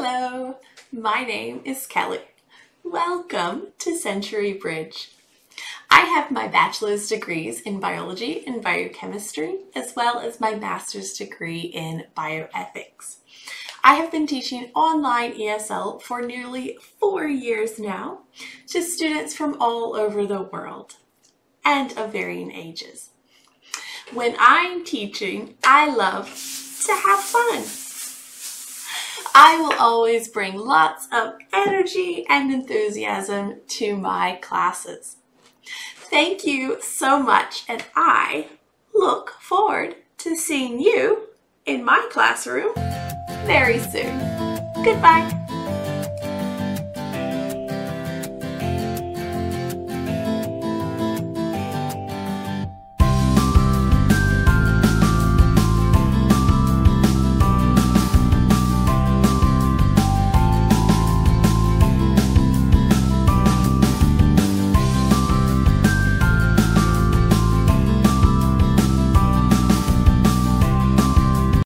Hello, my name is Kelly. Welcome to Century Bridge. I have my bachelor's degrees in biology and biochemistry, as well as my master's degree in bioethics. I have been teaching online ESL for nearly four years now to students from all over the world and of varying ages. When I'm teaching, I love to have fun. I will always bring lots of energy and enthusiasm to my classes. Thank you so much, and I look forward to seeing you in my classroom very soon. Goodbye.